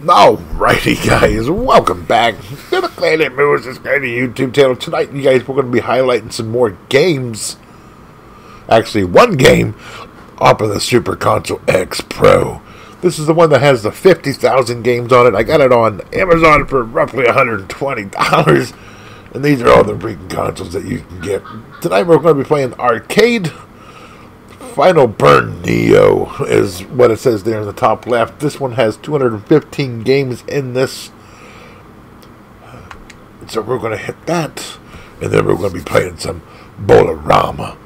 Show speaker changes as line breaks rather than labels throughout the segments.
Alrighty, guys, welcome back to the Planet Moves, this kind YouTube channel. Tonight, you guys, we're going to be highlighting some more games. Actually, one game off of the Super Console X Pro. This is the one that has the 50,000 games on it. I got it on Amazon for roughly $120. And these are all the freaking consoles that you can get. Tonight, we're going to be playing Arcade Final Burn Neo is what it says there in the top left. This one has 215 games in this. So we're going to hit that. And then we're going to be playing some Bowl-O-Rama.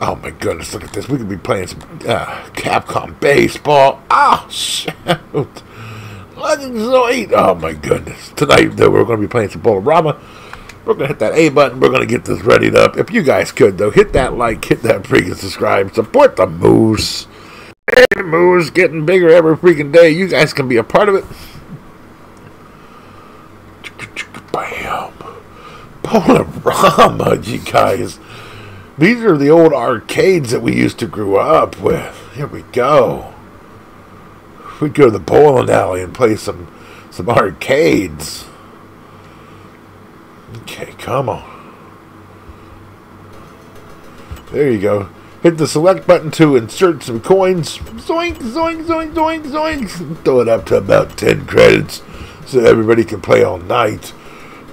Oh my goodness, look at this. We could be playing some uh, Capcom Baseball. Oh, shoot. Oh my goodness. Tonight, though, we're going to be playing some Bowl-O-Rama. We're going to hit that A button. We're going to get this readied up. If you guys could, though, hit that like, hit that freaking subscribe. Support the Moose. Hey, Moose getting bigger every freaking day. You guys can be a part of it. Bam. Bowl-O-Rama, you guys. These are the old arcades that we used to grow up with. Here we go. We'd go to the bowling alley and play some some arcades. Okay, come on. There you go. Hit the select button to insert some coins. Zoink, zoink, zoink, zoink, zoink. Throw it up to about 10 credits so everybody can play all night.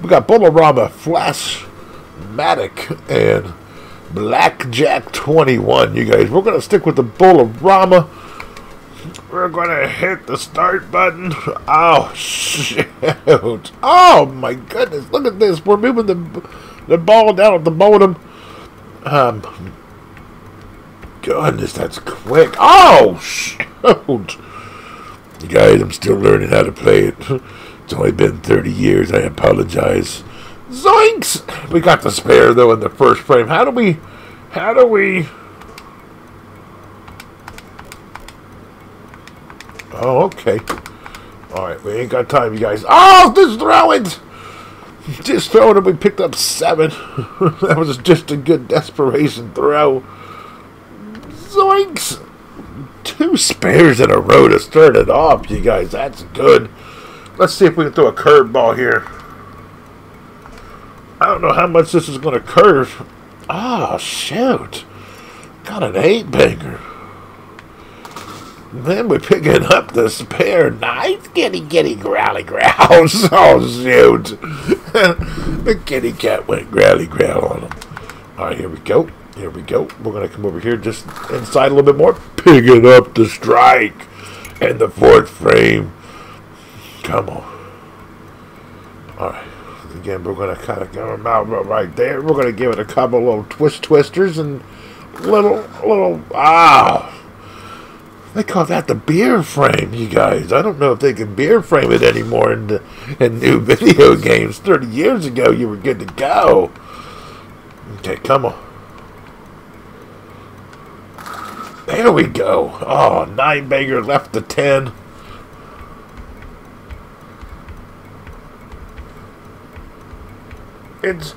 We got Bowl-O-Rama, Flashmatic, and Blackjack 21, you guys. We're going to stick with the Bowl-O-Rama. We're to hit the start button. Oh, shoot. Oh, my goodness. Look at this. We're moving the, the ball down at the bottom. Um, goodness, that's quick. Oh, shoot. Guys, I'm still learning how to play it. It's only been 30 years. I apologize. Zoinks! We got the spare, though, in the first frame. How do we... How do we... Oh, okay. Alright, we ain't got time, you guys. Oh, just throw it! Just throw it and we picked up seven. that was just a good desperation throw. Zoinks! Two spares in a row to start it off, you guys. That's good. Let's see if we can throw a curveball here. I don't know how much this is going to curve. Oh, shoot. Got an eight banger. Then we're picking up the spare. Nice kitty kitty growly growls. Oh, shoot. the kitty cat went growly growl on him. All right, here we go. Here we go. We're going to come over here just inside a little bit more. Picking up the strike. And the fourth frame. Come on. All right. Again, we're going to kind of go out right there. We're going to give it a couple little twist twisters and little, little, ah. They call that the beer frame, you guys. I don't know if they can beer frame it anymore in, the, in new video games. 30 years ago, you were good to go. Okay, come on. There we go. Oh, nine banger left to 10. It's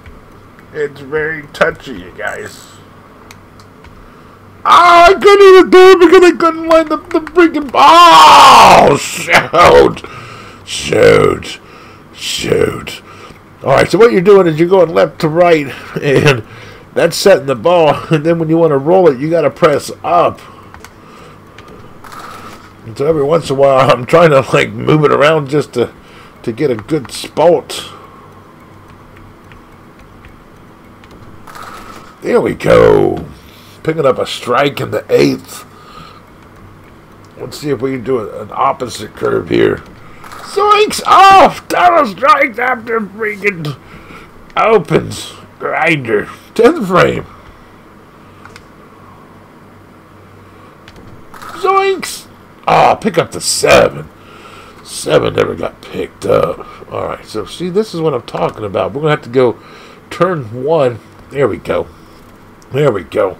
it's very touchy, you guys. Oh, I couldn't even do it because I couldn't line up the freaking. Oh, shoot, shoot, shoot. All right, so what you're doing is you're going left to right, and that's setting the ball. And then when you want to roll it, you got to press up. And so every once in a while, I'm trying to like move it around just to to get a good spot. There we go. Picking up a strike in the eighth. Let's see if we can do an opposite curve here. Zoinks off! Double strikes after freaking opens. Grinder. 10th frame. Zoinks! Ah, oh, pick up the 7. 7 never got picked up. Alright, so see, this is what I'm talking about. We're going to have to go turn 1. There we go. There we go.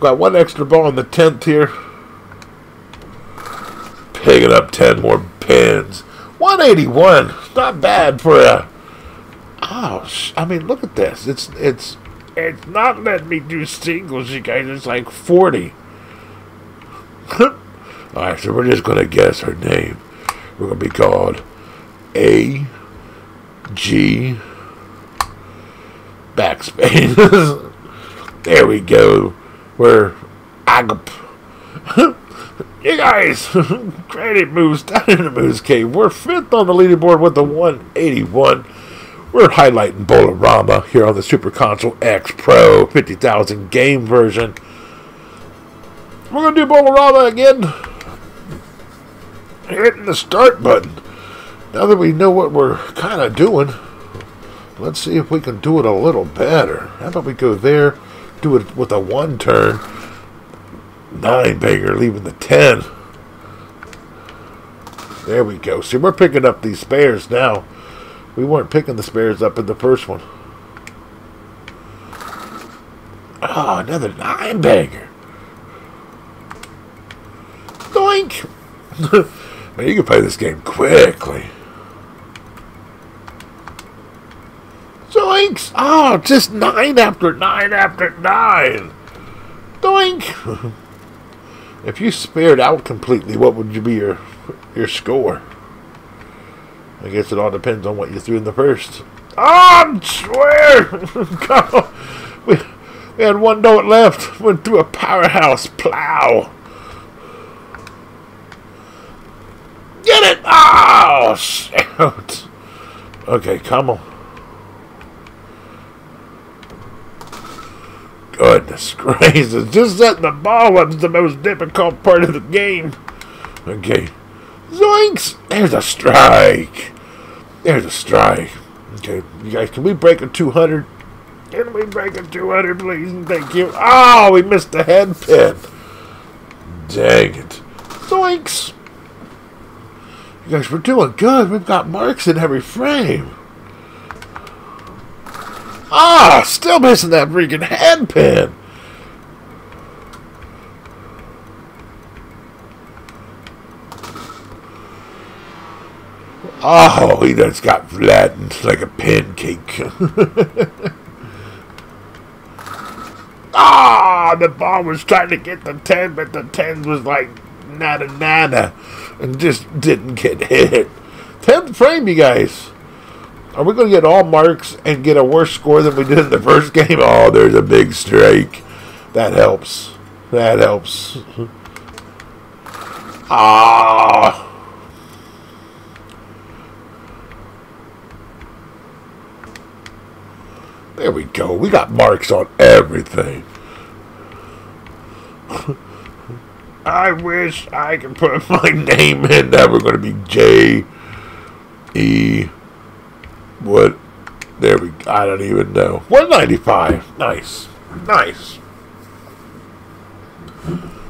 Got one extra ball in the 10th here. Picking up 10 more pins. 181. Not bad for a... Oh, I mean, look at this. It's it's it's not letting me do singles, you guys. It's like 40. Alright, so we're just going to guess her name. We're going to be called A G backspace. there we go. We're Agap. you guys, credit moves down in the Moose Cave. We're fifth on the leaderboard with the 181. We're highlighting Bowl-O-Rama here on the Super Console X Pro 50,000 game version. We're going to do Bowl-O-Rama again. Hitting the start button. Now that we know what we're kind of doing, let's see if we can do it a little better. How about we go there, do it with a one turn, nine banger, leaving the ten. There we go. See, we're picking up these spares now. We weren't picking the spares up in the first one. Oh, another nine banger. Doink! Man, you can play this game quickly. Doinks! Oh, just nine after nine after nine. Doink! if you spared out completely, what would you be your your score? I guess it all depends on what you threw in the first. Oh, I swear! we, we had one note left. Went through a powerhouse plow. Get it! Oh, shoot. Okay, come on. Goodness gracious. Just setting the ball up is the most difficult part of the game. Okay. Zoinks! There's a strike. There's a strike. Okay, you guys, can we break a 200? Can we break a 200, please? Thank you. Oh, we missed the head pin. Dang it. Zoinks! You guys, we're doing good. We've got marks in every frame. Ah, still missing that freaking head pin. Oh, he just got flattened like a pancake. ah, the ball was trying to get the 10, but the 10 was like nada nada and just didn't get hit. 10th frame, you guys. Are we going to get all marks and get a worse score than we did in the first game? Oh, there's a big strike. That helps. That helps. Ah. There we go. We got marks on everything. I wish I could put my name in that. We're going to be J E. What? There we. I don't even know. 195. Nice. Nice.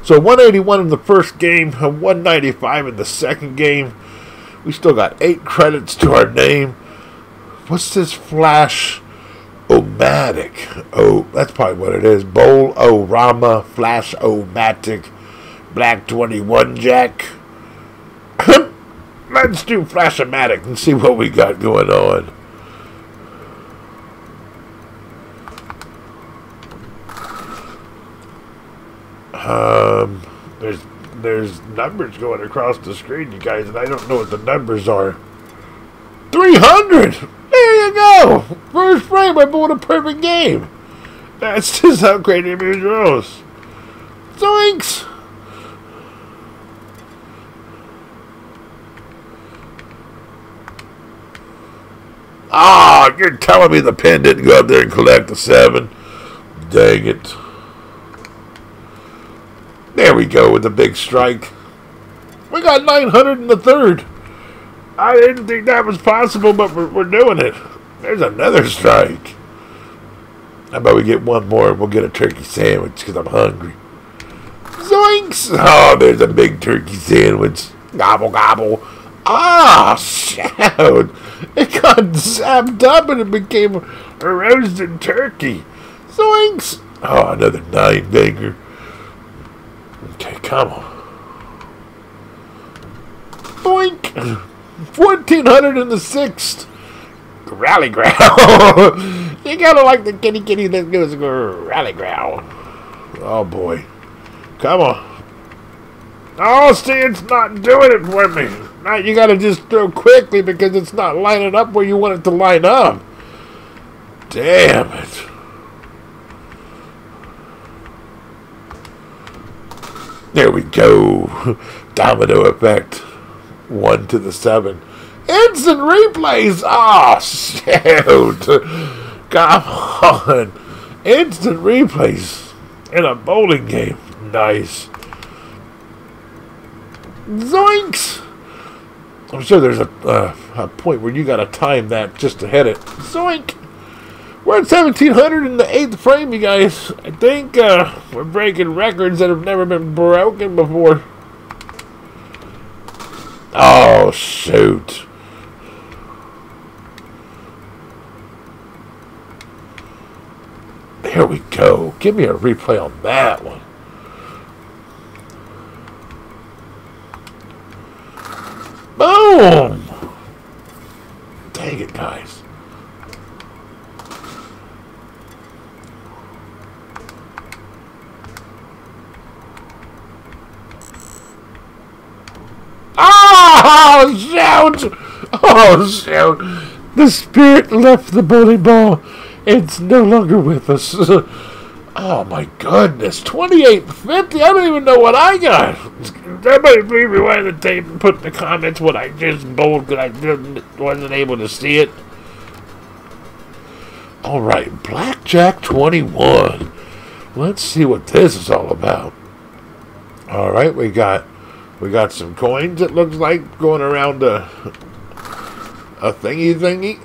So 181 in the first game, 195 in the second game. We still got eight credits to our name. What's this flash? Omatic. Oh, that's probably what it is. Bowl O Rama Flash Omatic Black 21 Jack. Let's do Flash-O-Matic and see what we got going on. Um, there's there's numbers going across the screen, you guys, and I don't know what the numbers are. 300! There you go! First frame, I bought a perfect game. That's just how great it is. Zoinks! Ah, you're telling me the pin didn't go up there and collect the seven? Dang it. There we go with the big strike. We got 900 in the third. I didn't think that was possible, but we're, we're doing it. There's another strike. How about we get one more and we'll get a turkey sandwich because I'm hungry. Zoinks! Oh, there's a big turkey sandwich. Gobble, gobble. Ah, shout! It got zapped up and it became a roasted turkey. Zoinks! Oh, another nine banger. Okay, come on. Boink! 1400 in the sixth. Rally growl. you gotta like the kitty kitty that goes rally growl. Oh boy. Come on. Oh, see, it's not doing it for me. Now you got to just throw quickly because it's not lining up where you want it to line up. Damn it. There we go. Domino effect. One to the seven. Instant replays. Ah, oh, shoot. Come on. Instant replays in a bowling game. Nice. Zoinks! I'm sure there's a, uh, a point where you got to time that just to hit it. Zoink! We're at 1700 in the 8th frame, you guys. I think uh, we're breaking records that have never been broken before. Oh, shoot. There we go. Give me a replay on that one. Boom! Dang it, guys. Oh, shout! Oh, shout! The spirit left the bowling ball. It's no longer with us. Oh my goodness, twenty-eight fifty. I don't even know what I got. Everybody please rewind the tape and put in the comments what I just bowled because I wasn't able to see it. All right, Blackjack 21. Let's see what this is all about. All right, we got we got some coins. It looks like going around a a thingy thingy.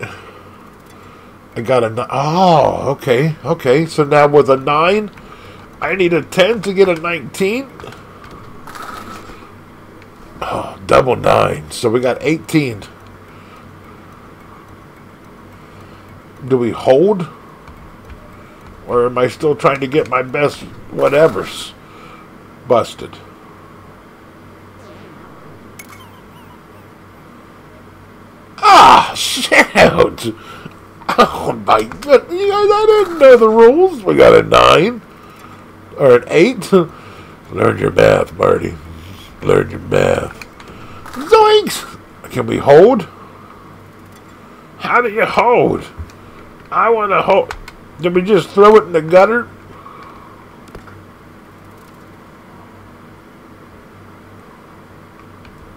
I got a oh okay okay. So now with a nine, I need a ten to get a nineteen. Oh, double nine. So we got eighteen. Do we hold? Or am I still trying to get my best whatevers busted? Oh my god, you guys, I didn't know the rules. We got a nine or an eight. Learn your math, Marty. Learn your math. Zoinks! Can we hold? How do you hold? I want to hold. Did we just throw it in the gutter?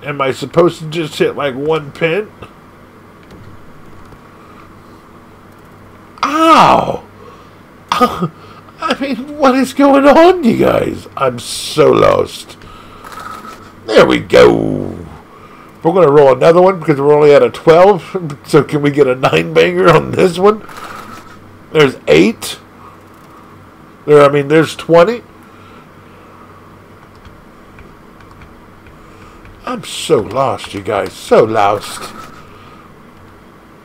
Am I supposed to just hit like one pin? Ow! I mean, what is going on, you guys? I'm so lost. There we go. We're going to roll another one because we're only at a 12. So can we get a 9 banger on this one? There's 8. There, I mean, there's 20. I'm so lost, you guys. So lost.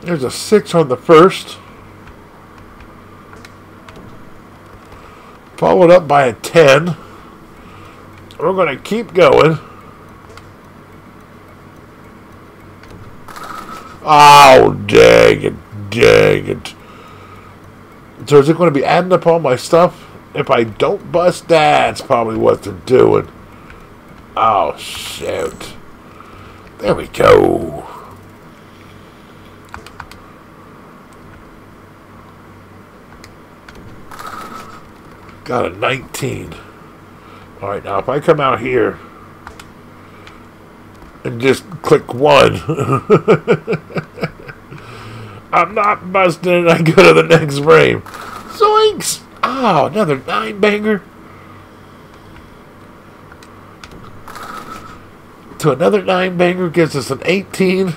There's a 6 on the first. Followed up by a 10. We're going to keep going. Oh, dang it. Dang it. So is it going to be adding up all my stuff? If I don't bust, that's probably what they're doing. Oh, shoot. There we go. Got a 19. Alright, now if I come out here and just click one, I'm not busting and I go to the next frame. Zoinks! Oh, another nine banger. To another nine banger gives us an 18.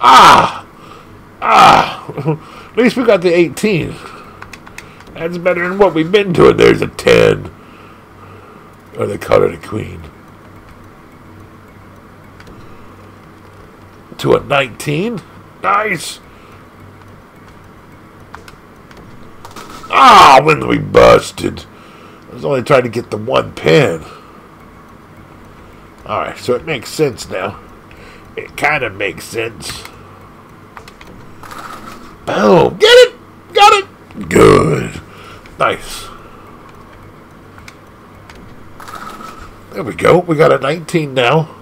Ah! Ah! At least we got the 18. That's better than what we've been doing. There's a 10. Or they call it a queen. To a 19. Nice. Ah, when we busted. I was only trying to get the one pin. Alright, so it makes sense now. It kind of makes sense. Boom. Get it. Got it. Good. Nice. There we go. We got a 19 now.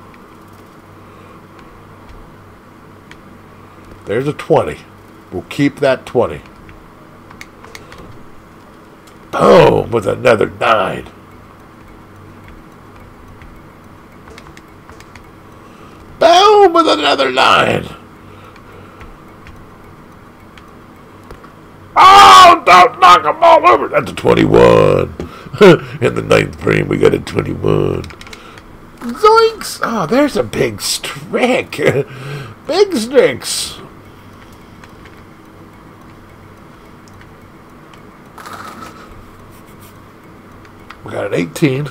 There's a 20. We'll keep that 20. Boom! With another 9. Boom! With another 9. Oh, don't knock them all over. That's a 21. In the ninth frame, we got a 21. Zoinks! Oh, there's a big strick. big stricks. We got an 18.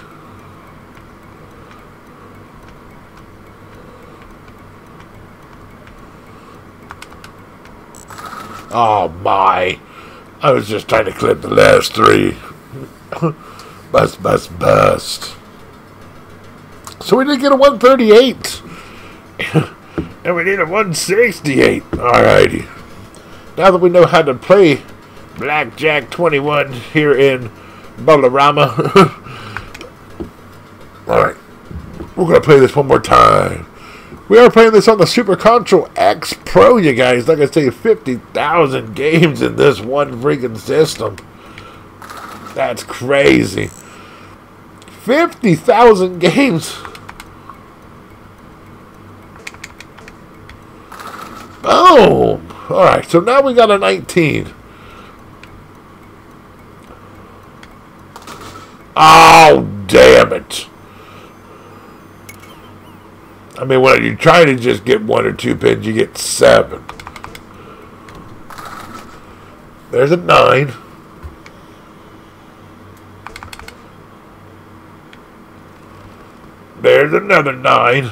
Oh my. I was just trying to clip the last three. bust, bust, bust. So we did get a 138. and we need a 168. Alrighty. Now that we know how to play Blackjack 21 here in Bowl-O-Rama. Alright. We're going to play this one more time. We are playing this on the Super Console X Pro, you guys. Like I say, 50,000 games in this one freaking system. That's crazy. 50,000 games. Boom. Alright, so now we got a 19. Oh, damn it. I mean, when you try to just get one or two pins, you get seven. There's a nine. There's another nine.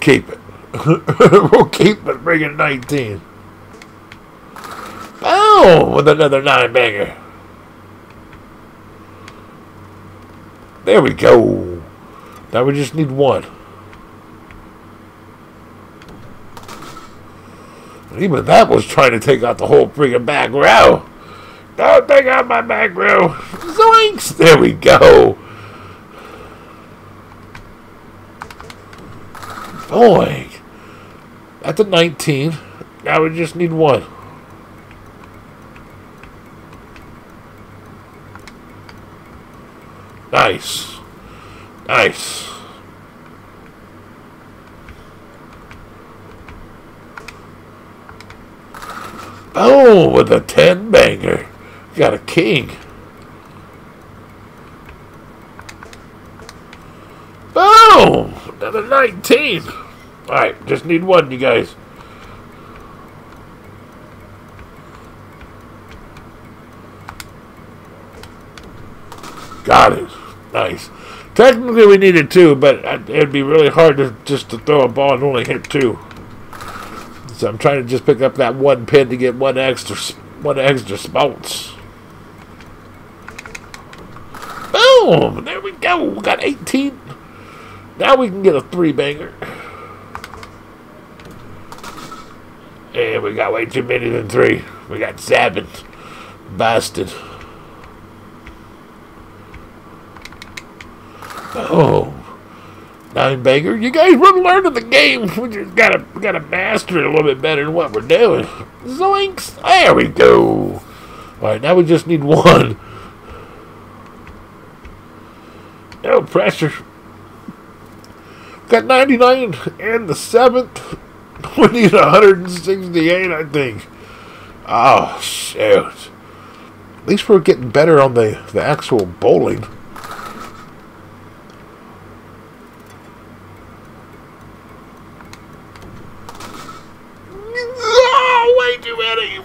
Keep it. we'll keep it, bring it 19. Oh, with another nine banger. There we go. Now we just need one. even that was trying to take out the whole friggin' back row. Don't take out my back row. Zoinks! There we go. Boy. That's a 19. Now we just need one. Nice. Nice. Oh, with a 10 banger. Got a king. Boom! Another 19. Alright, just need one, you guys. Got it. Nice. Technically, we needed two, but it'd be really hard to just to throw a ball and only hit two. So I'm trying to just pick up that one pin to get one extra, one extra spots. Boom! There we go. We got 18. Now we can get a three banger. And we got way too many than three. We got seven. Bastard. Oh, nine banger! You guys we're learning the game. We just gotta gotta master it a little bit better than what we're doing. Zoinks! There we go. All right, now we just need one. No pressure. Got 99 and the seventh. We need 168, I think. Oh, shoot. At least we're getting better on the, the actual bowling.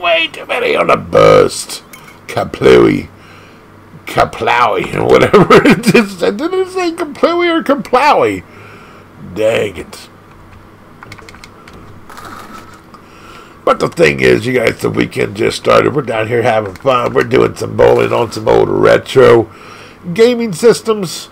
way too many on a burst. Kaplowy. Kaplowy, whatever it is. Did it say Kaplowy or Kaplowy? Dang it. But the thing is, you guys, the weekend just started. We're down here having fun. We're doing some bowling on some old retro gaming systems.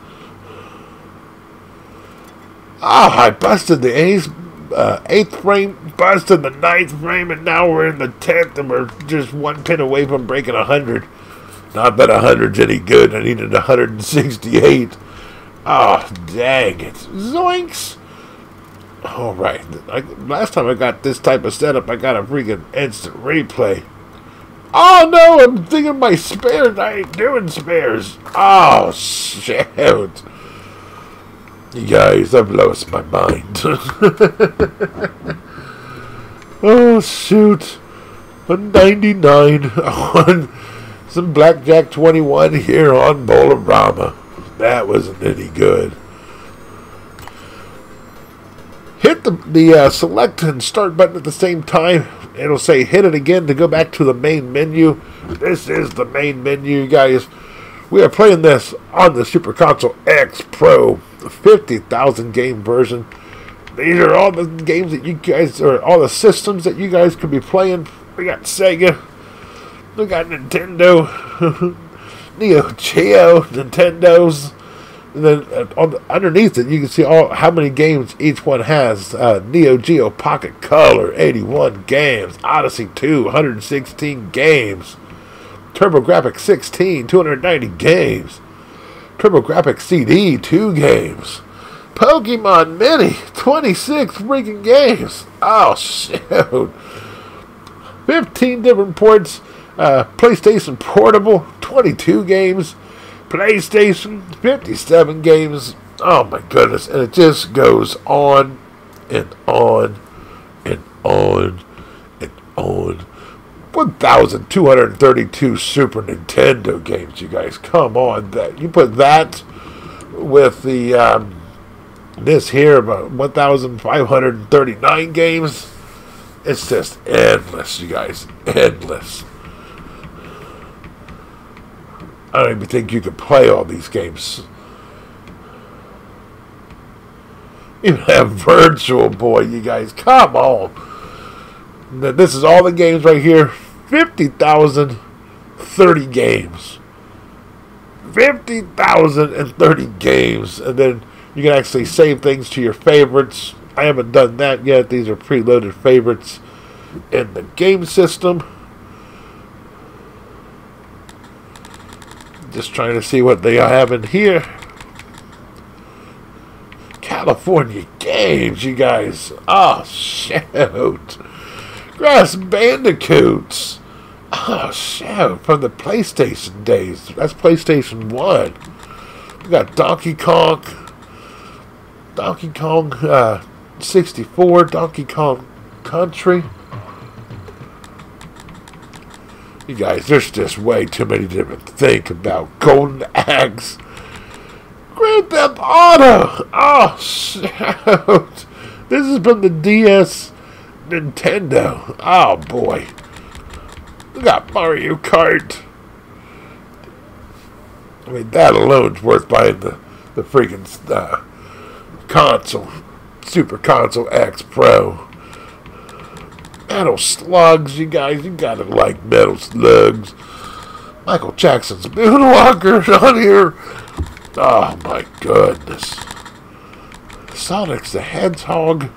Oh, I busted the ace uh, eighth frame, bust busted the ninth frame, and now we're in the tenth, and we're just one pin away from breaking a hundred. Not that 100's any good. I needed a 168. Oh, dang it. Zoinks! All right. I, last time I got this type of setup, I got a freaking instant replay. Oh no, I'm thinking my spares. I ain't doing spares. Oh, shoot. Guys, I've lost my mind. oh, shoot. A 99 on some Blackjack 21 here on Bowl-O-Rama. That wasn't any good. Hit the, the uh, select and start button at the same time. It'll say hit it again to go back to the main menu. This is the main menu, guys. We are playing this on the Super Console X Pro, the 50,000 game version. These are all the games that you guys, or all the systems that you guys could be playing. We got Sega, we got Nintendo, Neo Geo, Nintendo's. And then uh, the, underneath it, you can see all how many games each one has. Uh, Neo Geo Pocket Color, 81 games. Odyssey 2, 116 games. TurboGrafx 16, 290 games. TurboGrafx CD, 2 games. Pokemon Mini, 26 freaking games. Oh, shoot. 15 different ports. Uh, PlayStation Portable, 22 games. PlayStation, 57 games. Oh my goodness. And it just goes on and on and on and on. 1,232 Super Nintendo games, you guys. Come on. that You put that with the um, this here, about 1,539 games. It's just endless, you guys. Endless. I don't even think you could play all these games. You have Virtual Boy, you guys. Come on. This is all the games right here. 50,030 games. 50,030 games. And then you can actually save things to your favorites. I haven't done that yet. These are preloaded favorites in the game system. Just trying to see what they have in here. California Games, you guys. Oh, shoot. Crash Bandicoots. Oh, shit. From the PlayStation days. That's PlayStation 1. We got Donkey Kong. Donkey Kong uh, 64. Donkey Kong Country. You guys, there's just way too many different think about. Golden Axe. Grand Theft Auto. Oh, shoot. This has been the DS Nintendo. Oh, boy. We got Mario Kart. I mean, that alone's worth buying the, the freaking uh, console. Super Console X Pro. Metal Slugs, you guys, you gotta like Metal Slugs. Michael Jackson's Moonwalker on here. Oh my goodness. Sonic's the Hedgehog.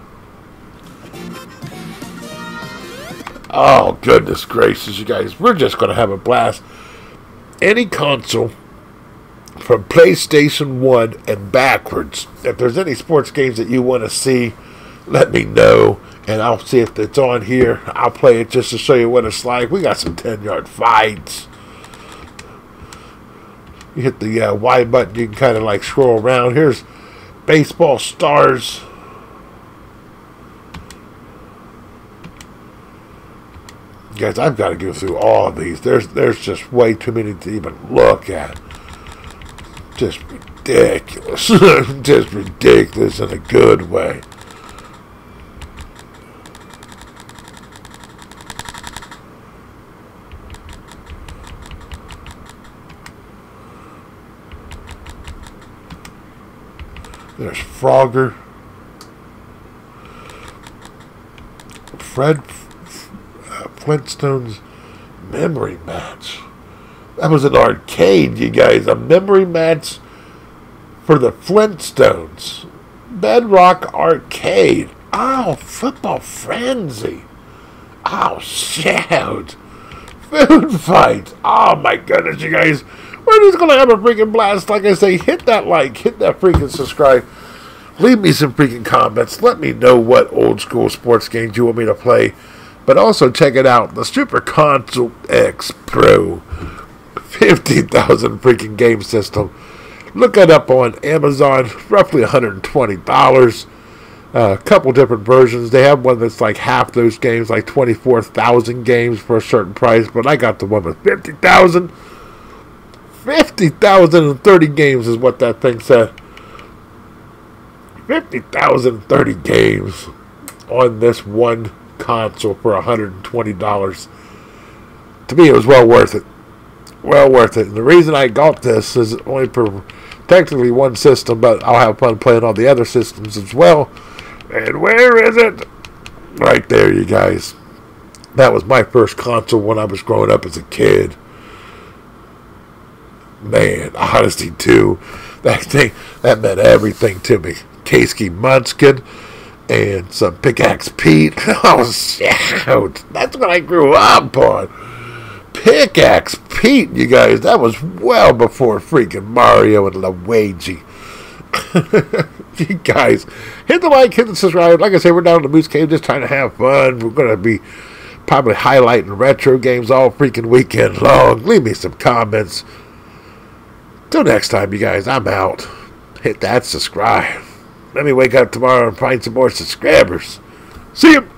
Oh, goodness gracious, you guys. We're just going to have a blast. Any console from PlayStation 1 and backwards, if there's any sports games that you want to see, let me know and I'll see if it's on here. I'll play it just to show you what it's like. We got some 10 yard fights. You hit the uh, Y button, you can kind of like scroll around. Here's baseball stars. Guys, I've got to go through all of these. There's there's just way too many to even look at. Just ridiculous. just ridiculous in a good way. There's Frogger. Fred Flintstone's memory match. That was an arcade, you guys. A memory match for the Flintstones. Bedrock Arcade. Oh, Football Frenzy. Oh, shout. Food fight. Oh my goodness, you guys. We're just gonna have a freaking blast. Like I say, hit that like, hit that freaking subscribe. Leave me some freaking comments. Let me know what old school sports games you want me to play. But also check it out, the Super Console X Pro. 50,000 freaking game system. Look it up on Amazon, roughly $120. A uh, couple different versions. They have one that's like half those games, like 24,000 games for a certain price, but I got the one with 50,000. 50,030 games is what that thing said. 50,030 games on this one console for $120. To me, it was well worth it. Well worth it. And the reason I got this is only for technically one system, but I'll have fun playing on the other systems as well. And where is it? Right there, you guys. That was my first console when I was growing up as a kid. Man, Odyssey 2. That thing, that meant everything to me. K.C. Munchkin and some Pickaxe Pete. Oh, shoot. That's what I grew up on. Pickaxe Pete, you guys. That was well before freaking Mario and Luigi. you guys, hit the like, hit the subscribe. Like I said, we're down in the Moose Cave just trying to have fun. We're going to be probably highlighting retro games all freaking weekend long. Leave me some comments. Till next time, you guys, I'm out. Hit that subscribe. Let me wake up tomorrow and find some more subscribers. See you.